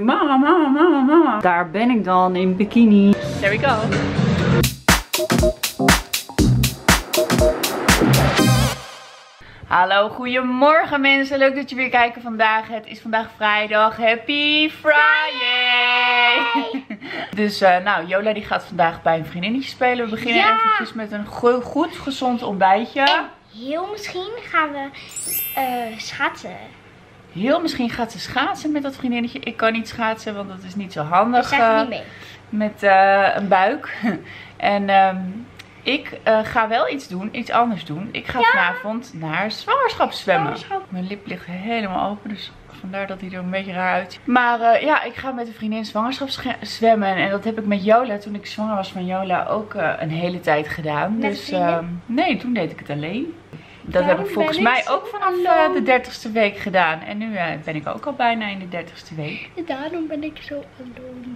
Mama, mama, mama, mama. Daar ben ik dan in bikini. There we go. Hallo, goedemorgen mensen. Leuk dat je weer kijken vandaag. Het is vandaag vrijdag. Happy Friday! dus uh, nou, Jola die gaat vandaag bij een vriendinnetje spelen. We beginnen Ja. eventjes met een go- goed gezond ontbijtje. En heel misschien gaan we eh, schaatsen. Heel misschien gaat ze schaatsen met dat vriendinnetje. Ik kan niet schaatsen, want dat is niet zo handig. daar ga eh, niet mee. met eh, een buik. en ehm, ik eh, ga wel iets doen, iets anders doen. Ik ga vanavond naar. Zwangerschap. Mijn lip ligt helemaal open, dus vandaar dat hij er een beetje raar uitziet. Maar ja, ik ga met een vriendin zwangerschapszwemmen. En dat heb ik met Jola, toen ik zwanger was van Jola, ook een hele tijd gedaan. Met dus ehm, nee, toen deed ik het alleen. Dat heb ik volgens mij ook vanaf eh, alone. de 30ste week gedaan. En nu eh, ben ik ook al bijna in de 30ste week. En daarom ben ik zo alone.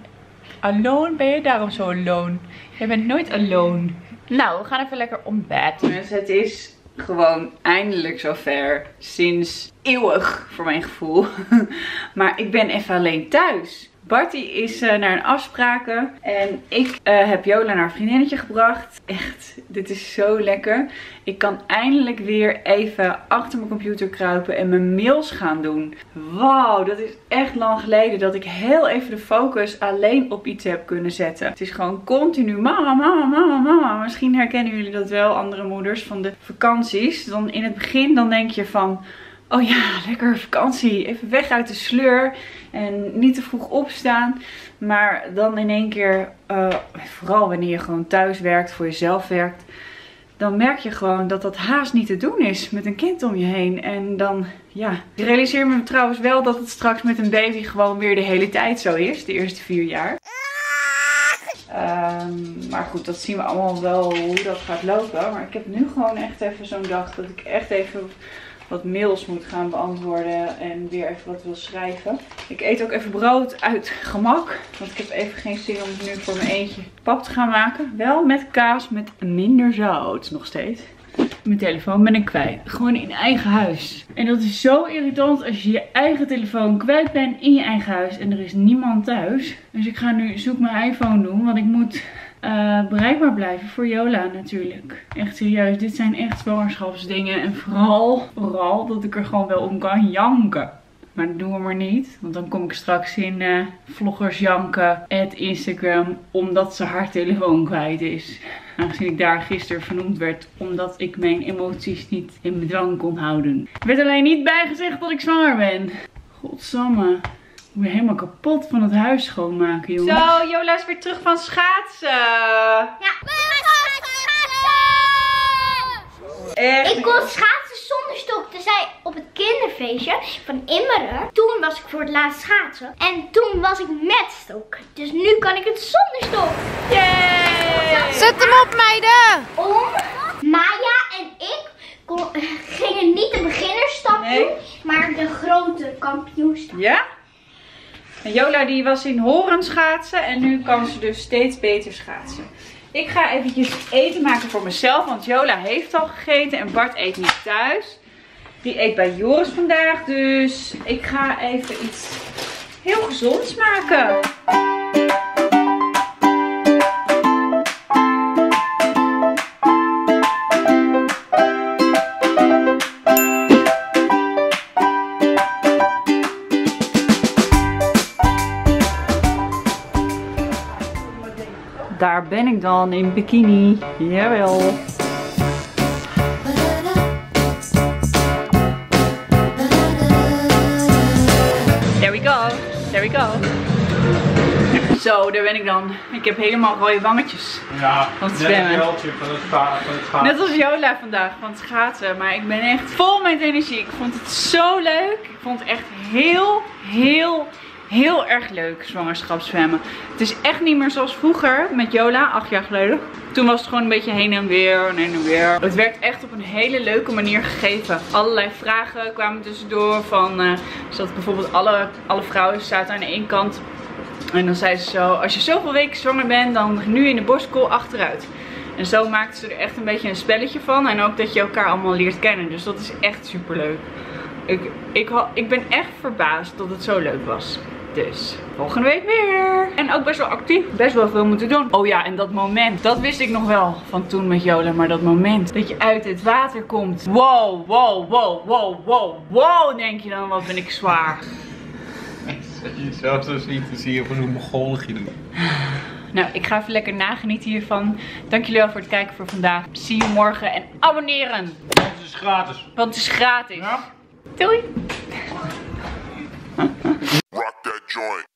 Alone ben je daarom zo alone? Jij bent nooit alone. Nou, we gaan even lekker om bed. Dus het is gewoon eindelijk zover. Sinds eeuwig, voor mijn gevoel. maar ik ben even alleen thuis. Barty is eh, naar een afspraken. En ik eh, heb Jola naar een vriendinnetje gebracht. Echt, dit is zo lekker. Ik kan eindelijk weer even achter mijn computer kruipen en mijn mails gaan doen. Wauw, dat is echt lang geleden dat ik heel even de focus alleen op iets heb kunnen zetten. Het is gewoon continu mama, mama, mama, mama. Misschien herkennen jullie dat wel, andere moeders, van de vakanties. Dan in het begin dan denk je van... Oh ja, lekker vakantie. Even weg uit de sleur. En niet te vroeg opstaan. Maar dan in één keer, eh, vooral wanneer je gewoon thuis werkt, voor jezelf werkt. Dan merk je gewoon dat dat haast niet te doen is met een kind om je heen. En dan, ja. Ik realiseer me trouwens wel dat het straks met een baby gewoon weer de hele tijd zo is. De eerste vier jaar. Ehm, maar goed, dat zien we allemaal wel hoe dat gaat lopen. Maar ik heb nu gewoon echt even zo'n dag dat ik echt even wat mails moet gaan beantwoorden en weer even wat wil schrijven. Ik eet ook even brood uit gemak, want ik heb even geen zin om nu voor mijn eentje pap te gaan maken. Wel met kaas met minder zout nog steeds. Mijn telefoon ben ik kwijt. Gewoon in eigen huis. En dat is zo irritant als je je eigen telefoon kwijt bent in je eigen huis en er is niemand thuis. Dus ik ga nu zoek mijn iPhone doen, want ik moet eh, bereikbaar blijven voor Jola natuurlijk. Echt serieus, dit zijn echt zwangerschapsdingen. En vooral, vooral dat ik er gewoon wel om kan janken. Maar dat doen we maar niet. Want dan kom ik straks in eh vloggers janken, at Instagram, omdat ze haar telefoon kwijt is. Aangezien ik daar gisteren vernoemd werd, omdat ik mijn emoties niet in bedwang kon houden. Er werd alleen niet bijgezegd dat ik zwanger ben. Godsamme. Ik ben helemaal kapot van het huis schoonmaken, jongens. Zo, Jola is weer terug van schaatsen. Ja. Echt? Ik kon schaatsen zonder stok. Dus zij op het kinderfeestje van Immeren. Toen was ik voor het laatst schaatsen. En toen was ik met stok. Dus nu kan ik het zonder stok. Yay! Zet hem op, meiden! Om Maya en ik kon- gingen niet de beginnersstap Nee. doen. Maar de grote kampioenstap. Ja? En Jola die was in Horen schaatsen en nu kan ze dus steeds beter schaatsen. Ik ga eventjes eten maken voor mezelf, want Jola heeft al gegeten en Bart eet niet thuis. Die eet bij Joris vandaag, dus ik ga even iets heel gezonds maken. Daar ben ik dan in bikini. Jawel. There we go. There we go. Zo, daar ben ik dan. Ik heb helemaal rode wangetjes. Ja, Van het zwemmen. een veldje van het, scha van het schaatsen. Net als Jola vandaag van het schaatsen. Maar ik ben echt vol met energie. Ik vond het zo leuk. Ik vond het echt heel, heel, heel erg leuk zwangerschapszwemmen. Het is echt niet meer zoals vroeger met Jola, acht jaar geleden. Toen was het gewoon een beetje heen en weer en heen en weer. Het werd echt op een hele leuke manier gegeven. Allerlei vragen kwamen tussendoor van... eh zodat bijvoorbeeld alle, alle vrouwen zaten aan de ene kant en dan zei ze zo, als je zoveel weken zwanger bent, dan nu in de borstkool achteruit. En zo maakten ze er echt een beetje een spelletje van. En ook dat je elkaar allemaal leert kennen. Dus dat is echt super leuk. Ik, ik, ik ben echt verbaasd dat het zo leuk was. Dus, volgende week weer. En ook best wel actief. Best wel veel moeten doen. Oh ja, en dat moment. Dat wist ik nog wel van toen met Jola. Maar dat moment dat je uit het water komt. Wow, wow, wow, wow, wow, wow. Denk je dan, wat ben ik zwaar. Jezelf zo te zien van hoe mongolig je doet. Nou, ik ga even lekker nagenieten hiervan. Dank jullie wel voor het kijken voor vandaag. Zie je morgen en abonneren. Want het is gratis. Want het is gratis. Ja? Doei. joint.